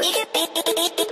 We could be